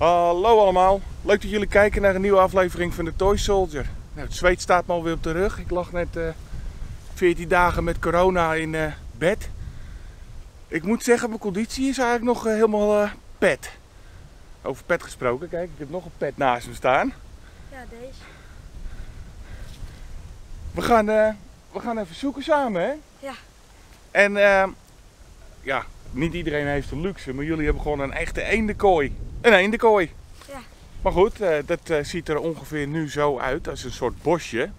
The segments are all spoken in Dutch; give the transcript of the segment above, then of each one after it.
Hallo allemaal, leuk dat jullie kijken naar een nieuwe aflevering van de Toy Soldier. Nou, het zweet staat me alweer op de rug. Ik lag net eh 14 dagen met corona in eh, bed. Ik moet zeggen, mijn conditie is eigenlijk nog eh, helemaal eh, pet. Over pet gesproken, kijk, ik heb nog een pet naast me staan. Ja, deze. We gaan, eh, we gaan even zoeken samen, hè? Ja. En eh, ja, niet iedereen heeft de luxe, maar jullie hebben gewoon een echte eendenkooi. Een eendenkooi. Ja. Maar goed, eh, dat eh, ziet er ongeveer nu zo uit als een soort bosje.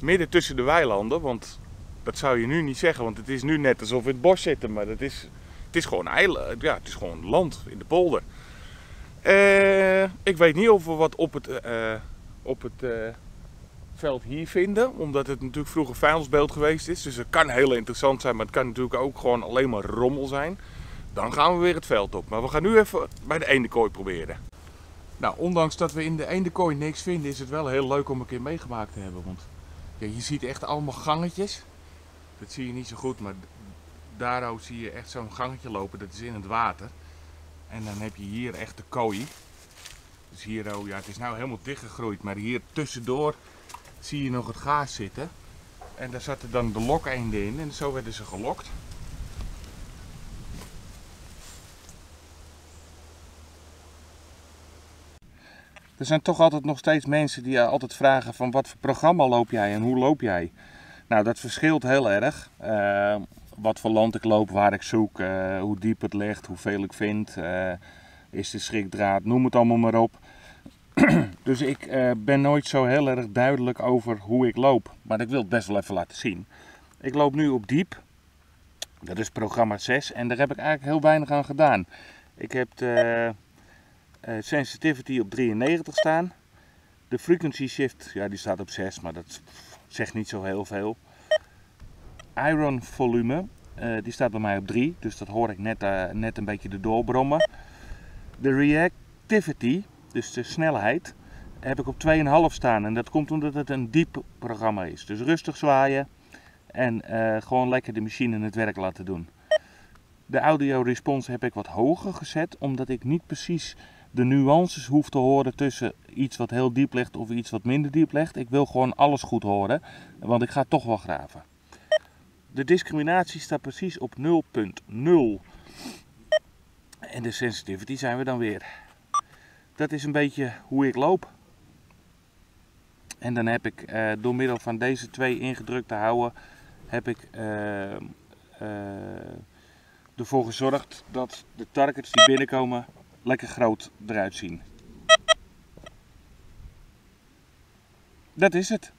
Midden tussen de weilanden, want dat zou je nu niet zeggen, want het is nu net alsof we in het bos zitten. Maar het is, het is gewoon eiland, ja, het is gewoon land in de polder. Eh, ik weet niet of we wat op het, eh, op het eh, veld hier vinden, omdat het natuurlijk vroeger vuilnisbeeld geweest is. Dus het kan heel interessant zijn, maar het kan natuurlijk ook gewoon alleen maar rommel zijn. Dan gaan we weer het veld op. Maar we gaan nu even bij de eendenkooi proberen. Nou, ondanks dat we in de eendenkooi niks vinden, is het wel heel leuk om een keer meegemaakt te hebben. Want je ziet echt allemaal gangetjes. Dat zie je niet zo goed, maar daarover zie je echt zo'n gangetje lopen. Dat is in het water. En dan heb je hier echt de kooi. Dus hier, oh ja, het is nou helemaal dichtgegroeid, maar hier tussendoor zie je nog het gaas zitten. En daar zaten dan de lokeenden in en zo werden ze gelokt. Er zijn toch altijd nog steeds mensen die altijd vragen van wat voor programma loop jij en hoe loop jij? Nou, dat verschilt heel erg. Eh, wat voor land ik loop, waar ik zoek, eh, hoe diep het ligt, hoeveel ik vind, eh, is de schrikdraad, noem het allemaal maar op. dus ik eh, ben nooit zo heel erg duidelijk over hoe ik loop. Maar ik wil het best wel even laten zien. Ik loop nu op diep. Dat is programma 6 en daar heb ik eigenlijk heel weinig aan gedaan. Ik heb eh, sensitivity op 93 staan. De frequency shift, ja die staat op 6, maar dat zegt niet zo heel veel. Iron volume, eh, die staat bij mij op 3, dus dat hoor ik net, eh, net een beetje erdoor brommen. De reactivity, dus de snelheid, heb ik op 2,5 staan. En dat komt omdat het een diep programma is. Dus rustig zwaaien en eh, gewoon lekker de machine het werk laten doen. De audio response heb ik wat hoger gezet, omdat ik niet precies de nuances hoef te horen tussen iets wat heel diep ligt of iets wat minder diep ligt. Ik wil gewoon alles goed horen, want ik ga toch wel graven. De discriminatie staat precies op 0.0. En de sensitivity zijn we dan weer. Dat is een beetje hoe ik loop. En dan heb ik eh, door middel van deze twee ingedrukt te houden, heb ik eh, eh, ervoor gezorgd dat de targets die binnenkomen lekker groot eruit zien. Dat is het.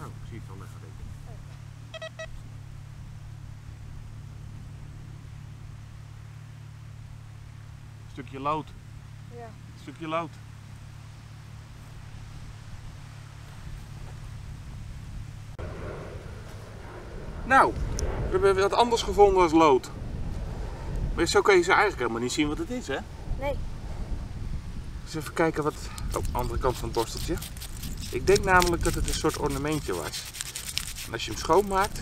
Oh, ik zie het al. Stukje lood. Ja. Stukje lood. Nou, we hebben wat anders gevonden als lood. Maar zo kun je ze eigenlijk helemaal niet zien wat het is, hè? Nee. Eens even kijken wat... Oh, andere kant van het borsteltje. Ik denk namelijk dat het een soort ornamentje was. En als je hem schoonmaakt,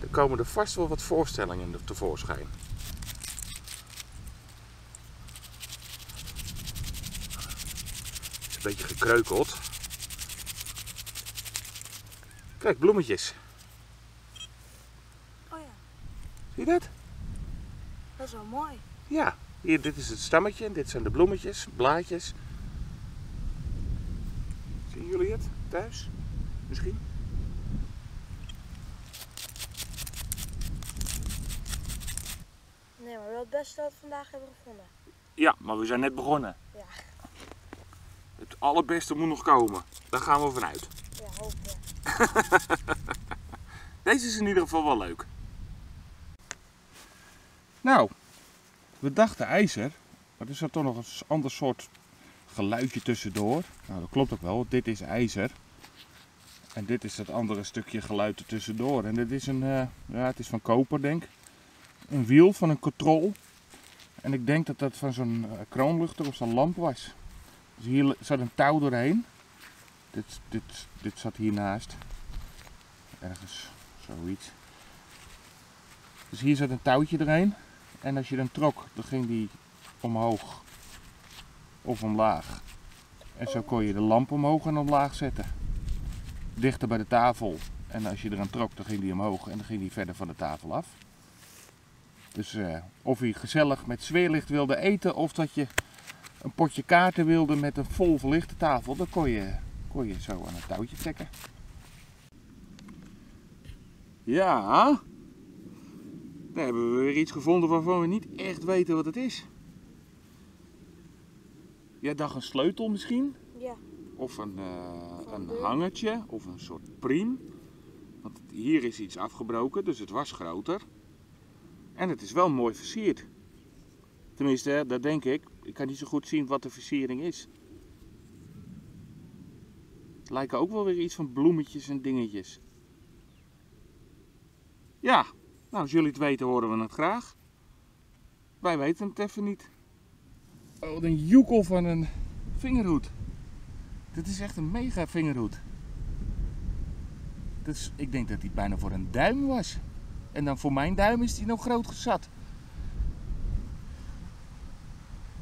dan komen er vast wel wat voorstellingen tevoorschijn. Het is een beetje gekreukeld. Kijk, bloemetjes. Oh ja, Zie je dat? dat is wel mooi. Ja, hier, dit is het stammetje en dit zijn de bloemetjes, blaadjes. Zien jullie het thuis? Misschien? Nee, maar wel het beste dat we vandaag hebben gevonden. Ja, maar we zijn net begonnen. Ja. Het allerbeste moet nog komen. Daar gaan we vanuit. Ja, hoop. Deze is in ieder geval wel leuk. Nou, we dachten ijzer, maar er zat toch nog een ander soort geluidje tussendoor. Nou, dat klopt ook wel, dit is ijzer. En dit is dat andere stukje geluid er tussendoor. En dit is een, eh, ja, het is van koper denk ik. Een wiel van een control. En ik denk dat dat van zo'n eh, kroonluchter of zo'n lamp was. Dus hier zat een touw doorheen. Dit, dit, dit zat hiernaast. Ergens zoiets. Dus hier zit een touwtje erheen. En als je dan trok, dan ging die omhoog of omlaag. En zo kon je de lamp omhoog en omlaag zetten. Dichter bij de tafel. En als je eraan trok, dan ging die omhoog en dan ging die verder van de tafel af. Dus eh, of je gezellig met zweerlicht wilde eten of dat je een potje kaarten wilde met een vol verlichte tafel, dan kon je, kon je zo aan het touwtje trekken. Ja, daar hebben we weer iets gevonden waarvan we niet echt weten wat het is. Jij dacht een sleutel misschien? Ja. Of een, Van een hangertje of een soort priem. Want hier is iets afgebroken, dus het was groter. En het is wel mooi versierd. Tenminste, dat denk ik. Ik kan niet zo goed zien wat de versiering is. Het lijken ook wel weer iets van bloemetjes en dingetjes. Ja, nou als jullie het weten horen we het graag. Wij weten het even niet. Oh, wat een joekel van een vingerhoed. Dit is echt een mega vingerhoed. Is, ik denk dat die bijna voor een duim was. En dan voor mijn duim is die nog groot gezat.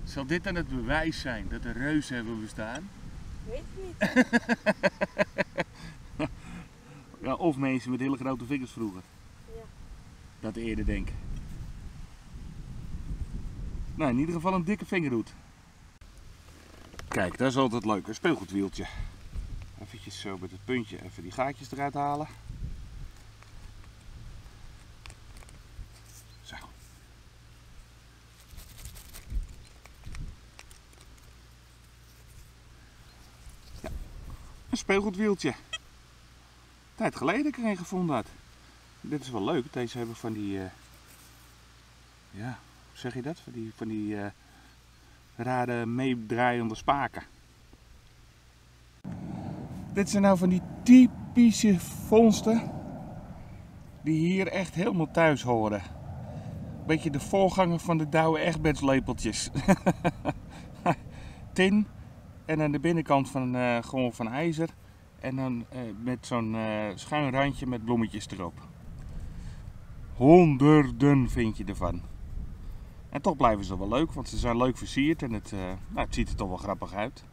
Zal dit dan het bewijs zijn dat de reuzen hebben bestaan? Weet ik niet. Ja, of mensen met hele grote vingers vroeger. Dat eerder denk. Nou, in ieder geval een dikke vingerhoed. Kijk, dat is altijd leuk. Een speelgoedwieltje. Even zo met het puntje even die gaatjes eruit halen. Zo. Ja, een speelgoedwieltje. Tijd geleden ik er een gevonden had. Dit is wel leuk. Deze hebben van die, eh, ja, hoe zeg je dat? Van die, van die eh, rare meedraaiende spaken. Dit zijn nou van die typische vondsten die hier echt helemaal thuis horen. Beetje de voorganger van de Douwe Egberts Tin en aan de binnenkant van, eh, gewoon van ijzer. En dan met zo'n eh, schuin randje met bloemetjes erop. Honderden vind je ervan. En toch blijven ze wel leuk, want ze zijn leuk versierd en het, eh, nou, het ziet er toch wel grappig uit.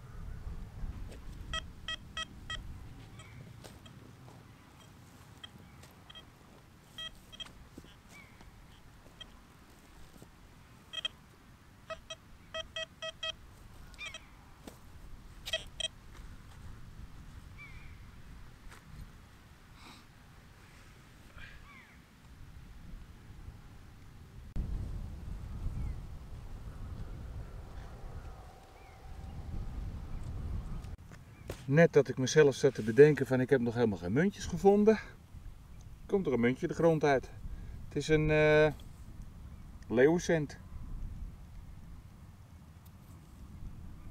Net dat ik mezelf zat te bedenken van ik heb nog helemaal geen muntjes gevonden, komt er een muntje de grond uit. Het is een eh leeuwencent.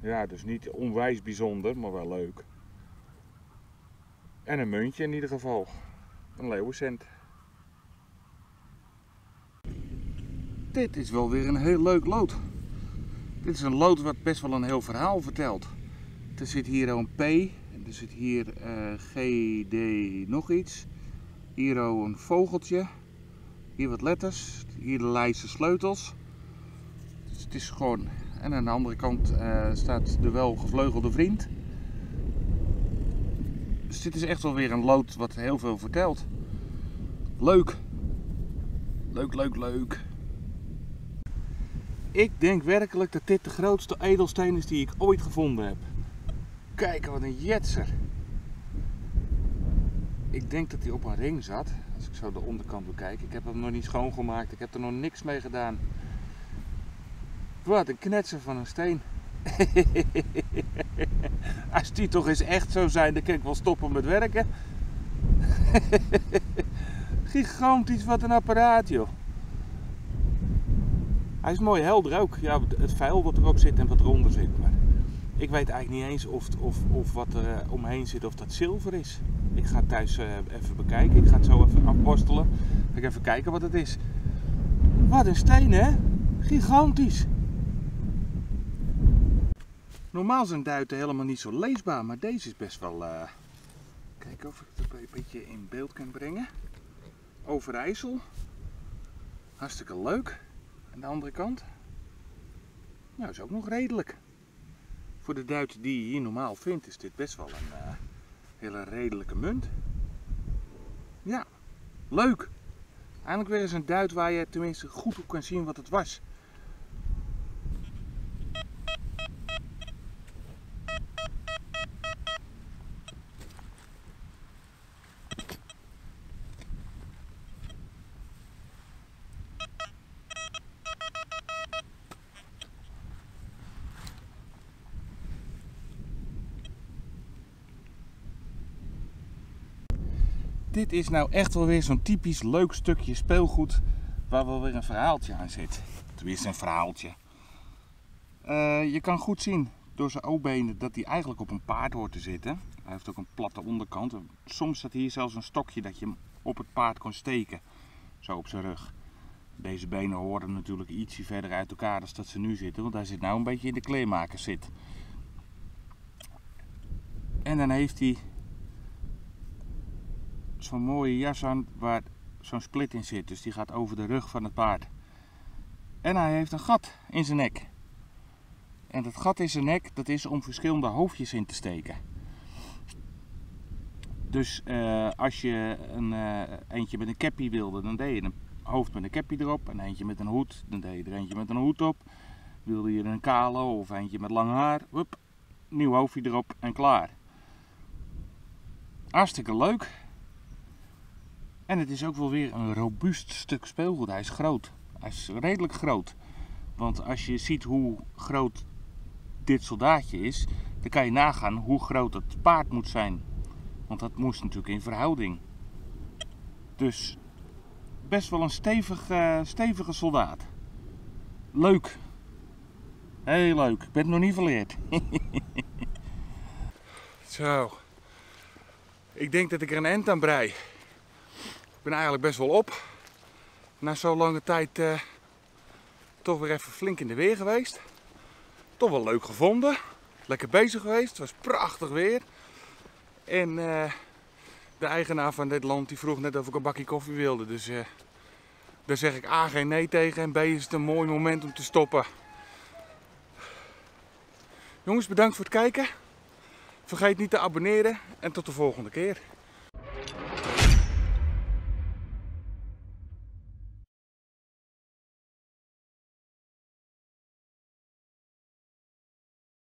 Ja, dus niet onwijs bijzonder, maar wel leuk. En een muntje in ieder geval. Een leeuwencent. Dit is wel weer een heel leuk lood. Dit is een lood wat best wel een heel verhaal vertelt. Er zit hier een P, er zit hier eh, GD nog iets. Hier een vogeltje. Hier wat letters. Hier de Leidse sleutels. Dus het is gewoon. En aan de andere kant eh, staat de welgevleugelde vriend. Dus dit is echt wel weer een lood wat heel veel vertelt. Leuk. Leuk, leuk, leuk. Ik denk werkelijk dat dit de grootste edelsteen is die ik ooit gevonden heb. Kijk, wat een jetser. Ik denk dat hij op een ring zat. Als ik zo de onderkant bekijk. Ik heb hem nog niet schoongemaakt. Ik heb er nog niks mee gedaan. Wat een knetser van een steen. Als die toch eens echt zo zijn, dan kan ik wel stoppen met werken. Gigantisch, wat een apparaat joh. Hij is mooi helder ook. Ja, het vuil wat er ook zit en wat eronder zit. Maar ik weet eigenlijk niet eens of, of, of wat er eh, omheen zit, of dat zilver is. Ik ga het thuis eh, even bekijken. Ik ga het zo even afborstelen. Ga even kijken wat het is. Wat een steen hè? Gigantisch. Normaal zijn duiten helemaal niet zo leesbaar, maar deze is best wel... eh, Kijken of ik het een beetje in beeld kan brengen. Overijssel. Hartstikke leuk. Aan de andere kant. Nou, is ook nog redelijk. Voor de duit die je hier normaal vindt, is dit best wel een eh, hele redelijke munt. Ja, leuk. Eindelijk weer eens een duit waar je tenminste goed op kan zien wat het was. Dit is nou echt wel weer zo'n typisch leuk stukje speelgoed waar wel weer een verhaaltje aan zit. Tenminste een verhaaltje. Eh, je kan goed zien door zijn O-benen dat hij eigenlijk op een paard hoort te zitten. Hij heeft ook een platte onderkant. Soms staat hier zelfs een stokje dat je hem op het paard kon steken. Zo op zijn rug. Deze benen horen natuurlijk ietsje verder uit elkaar dan dat ze nu zitten. Want hij zit nou een beetje in de kleermakers zit. En dan heeft hij zo'n mooie jas aan waar zo'n split in zit. Dus die gaat over de rug van het paard. En hij heeft een gat in zijn nek. En dat gat in zijn nek, dat is om verschillende hoofdjes in te steken. Dus uh, als je een uh, eentje met een cappy wilde, dan deed je een hoofd met een cappy erop. En eentje met een hoed, dan deed je er eentje met een hoed op. Wilde je een kale of eentje met lang haar, hup, nieuw hoofdje erop en klaar. Hartstikke leuk. En het is ook wel weer een robuust stuk speelgoed. Hij is groot. Hij is redelijk groot. Want als je ziet hoe groot dit soldaatje is, dan kan je nagaan hoe groot het paard moet zijn. Want dat moest natuurlijk in verhouding. Dus best wel een stevig, uh, stevige soldaat. Leuk. Heel leuk. Ik ben het nog niet verleerd. Zo. Ik denk dat ik er een end aan brei. Ik ben eigenlijk best wel op. Na zo'n lange tijd uh, toch weer even flink in de weer geweest. Toch wel leuk gevonden. Lekker bezig geweest. Het was prachtig weer. En uh, de eigenaar van dit land die vroeg net of ik een bakje koffie wilde. Dus uh, daar zeg ik A geen nee tegen en B is het een mooi moment om te stoppen. Jongens, bedankt voor het kijken. Vergeet niet te abonneren en tot de volgende keer.